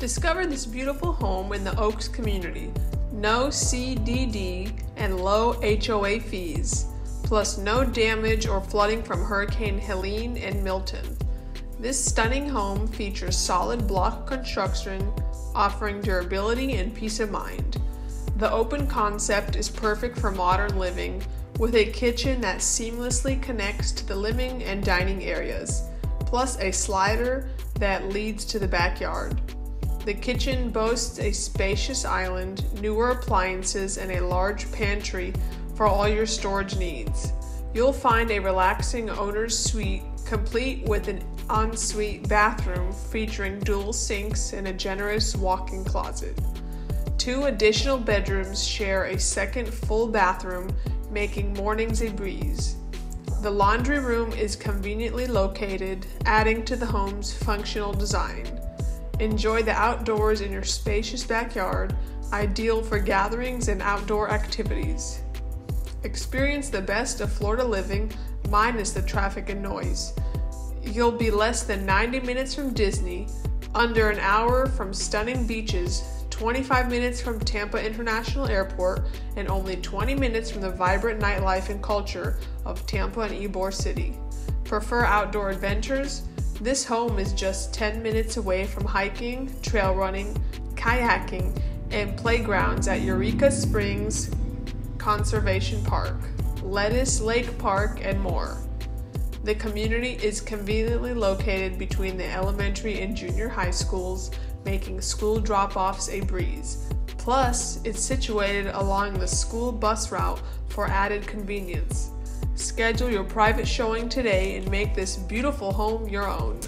Discover this beautiful home in the Oaks community. No CDD and low HOA fees, plus no damage or flooding from Hurricane Helene and Milton. This stunning home features solid block construction, offering durability and peace of mind. The open concept is perfect for modern living, with a kitchen that seamlessly connects to the living and dining areas, plus a slider that leads to the backyard. The kitchen boasts a spacious island, newer appliances, and a large pantry for all your storage needs. You'll find a relaxing owner's suite complete with an ensuite bathroom featuring dual sinks and a generous walk in closet. Two additional bedrooms share a second full bathroom, making mornings a breeze. The laundry room is conveniently located, adding to the home's functional design. Enjoy the outdoors in your spacious backyard, ideal for gatherings and outdoor activities. Experience the best of Florida living, minus the traffic and noise. You'll be less than 90 minutes from Disney, under an hour from stunning beaches, 25 minutes from Tampa International Airport, and only 20 minutes from the vibrant nightlife and culture of Tampa and Ybor City. Prefer outdoor adventures? This home is just 10 minutes away from hiking, trail running, kayaking, and playgrounds at Eureka Springs Conservation Park, Lettuce Lake Park, and more. The community is conveniently located between the elementary and junior high schools, making school drop offs a breeze. Plus, it's situated along the school bus route for added convenience. Schedule your private showing today and make this beautiful home your own.